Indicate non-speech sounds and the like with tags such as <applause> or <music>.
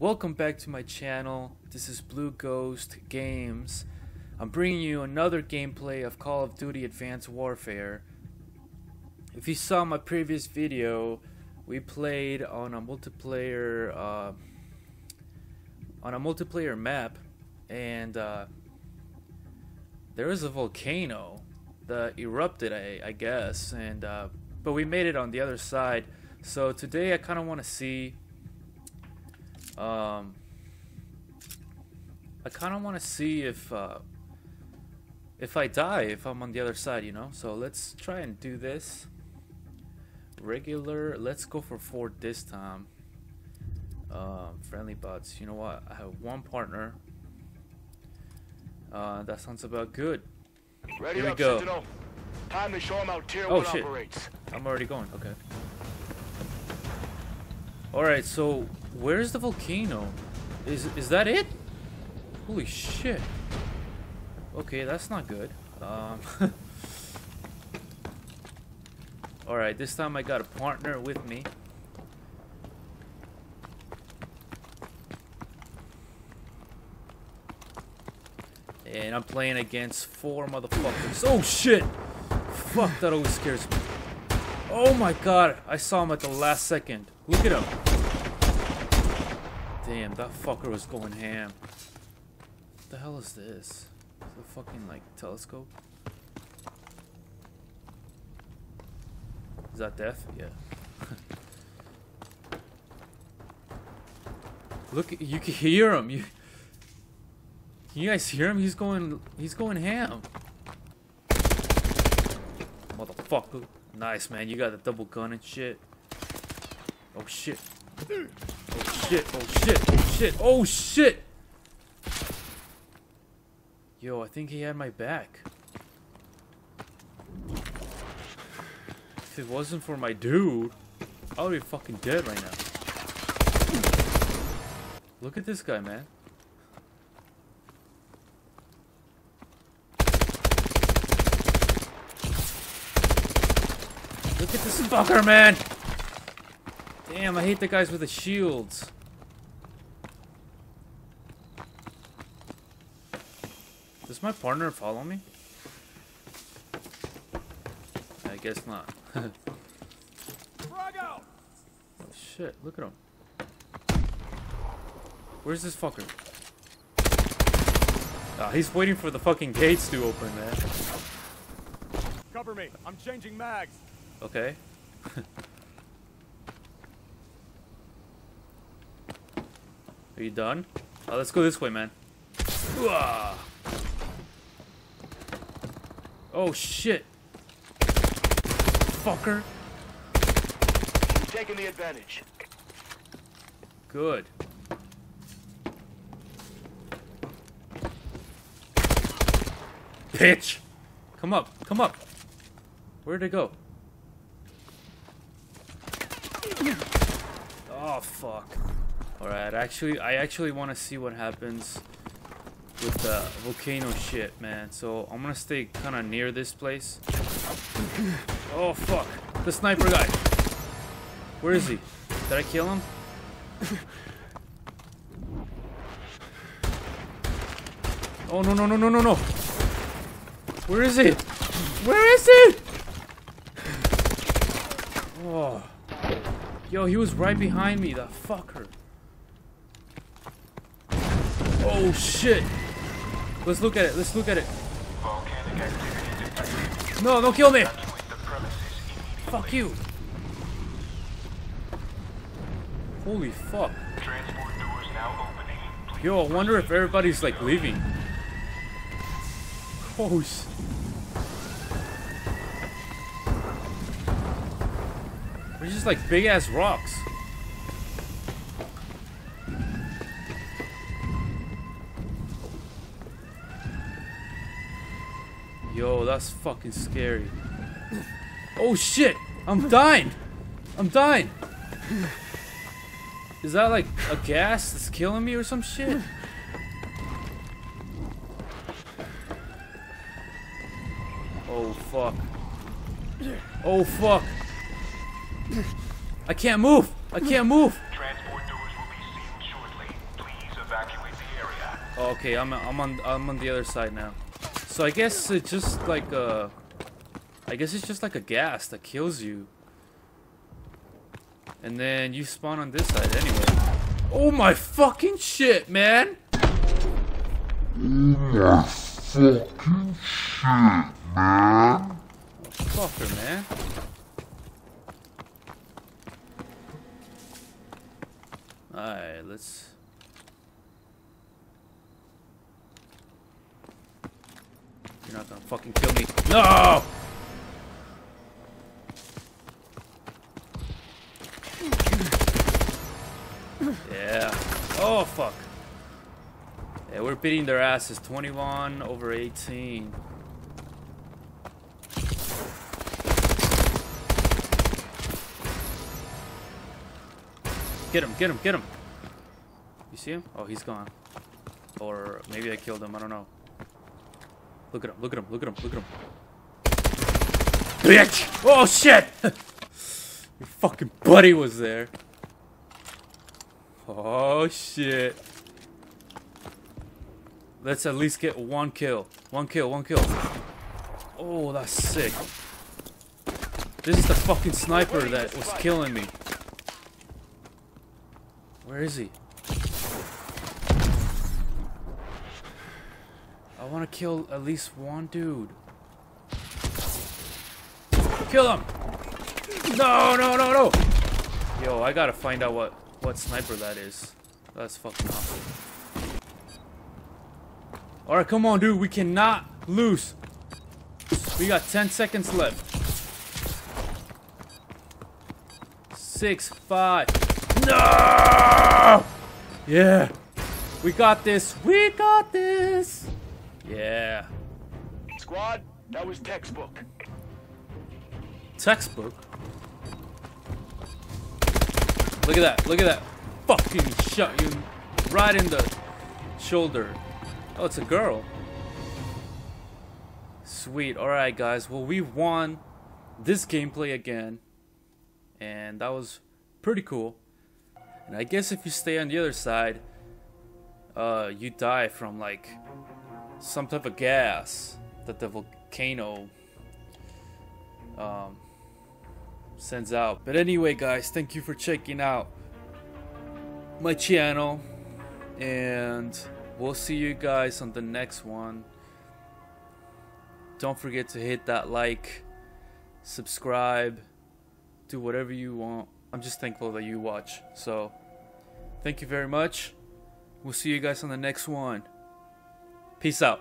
Welcome back to my channel. This is Blue Ghost Games. I'm bringing you another gameplay of Call of Duty Advanced Warfare. If you saw my previous video, we played on a multiplayer uh, on a multiplayer map, and uh, there was a volcano that erupted, I, I guess, and uh, but we made it on the other side. So today I kind of want to see. Um, I kind of want to see if uh, if I die, if I'm on the other side, you know. So let's try and do this. Regular. Let's go for four this time. Um, friendly bots. You know what? I have one partner. Uh, that sounds about good. Ready Here we up, go. Sentinel. Time to show them how Tier Oh, 1 shit. operates. I'm already going. Okay. All right. So where's the volcano? Is is that it? Holy shit. Okay, that's not good. Um. <laughs> All right. This time I got a partner with me. And I'm playing against four motherfuckers. Oh shit! Fuck, that always scares me. Oh my god, I saw him at the last second. Look at him. Damn, that fucker was going ham. What the hell is this? Is a fucking like telescope? Is that death? Yeah. <laughs> Look, you can hear him. You, can you guys hear him? He's going, he's going ham. Motherfucker. Nice, man. You got the double gun and shit. Oh, shit. Oh, shit. Oh, shit. Oh, shit. Oh, shit. Yo, I think he had my back. If it wasn't for my dude, I would be fucking dead right now. Look at this guy, man. Look at this fucker, man! Damn, I hate the guys with the shields. Does my partner follow me? I guess not. oh shit, look at him. Where's this fucker? Ah, he's waiting for the fucking gates to open, man. Cover me. I'm changing mags. Okay. <laughs> Are you done? Oh, let's go this way, man. Ooh-ah. Oh shit. Fucker. You've taken the advantage. Good. Bitch! Come up, come up. Where'd it go? Oh fuck. Alright, actually I actually wanna see what happens with the volcano shit, man. So I'm gonna stay kinda near this place. Oh fuck. The sniper guy. Where is he? Did I kill him? Oh no no no no no no! Where is he? Where is he? Oh. Yo, he was right behind me, the fucker. Oh shit. Let's look at it, let's look at it. No, don't kill me! Fuck you. Holy fuck. Yo, I wonder if everybody's like leaving. Oh sh- We're just like big ass rocks. Yo, that's fucking scary. Oh shit! I'm dying! I'm dying! Is that like a gas that's killing me or some shit? Oh fuck. Oh fuck. I can't move! I can't move! transport doors will be sealed shortly. evacuate the area. Oh, okay, I'm I'm on I'm on the other side now. So I guess it's just like a, I guess it's just like a gas that kills you. And then you spawn on this side anyway. Oh my fucking shit, man! Oh, fucker, man. Alright, let's. You're not gonna fucking kill me. No! Yeah. Oh, fuck. Yeah, we're beating their asses. 21 over 18. Get him, get him, get him. You see him? Oh, he's gone. Or maybe I killed him, I don't know. Look at him, look at him, look at him, look at him. Bitch! Oh shit! <laughs> Your fucking buddy was there. Oh shit. Let's at least get one kill. One kill, one kill. Oh, that's sick. This is the fucking sniper that was killing me. Where is he? Want to kill at least one dude. Kill him! No, no, no, no! Yo, I gotta find out what, what sniper that is. That's fucking awesome. Alright, come on, dude. We cannot lose. We got 10 seconds left. Six, five. No! Yeah. We got this. We got this. Yeah. Squad, that was textbook. Textbook. Look at that. Look at that. Fucking shot you right in the shoulder. Oh, it's a girl. Sweet. Alright, guys. Well, we won this gameplay again. And that was pretty cool. And I guess if you stay on the other side, uh, you die from like some type of gas that the volcano um, sends out. But anyway, guys, thank you for checking out my channel, and we'll see you guys on the next one. Don't forget to hit that like, subscribe, do whatever you want. I'm just thankful that you watch. So, thank you very much. We'll see you guys on the next one. Peace out.